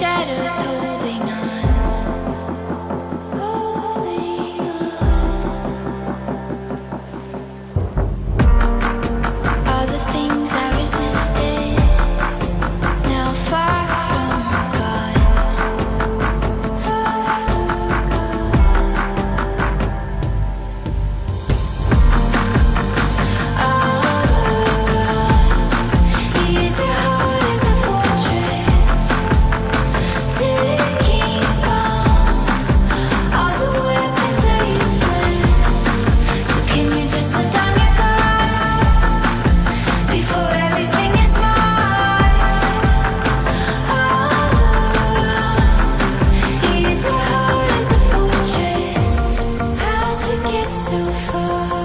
shadows. hold far?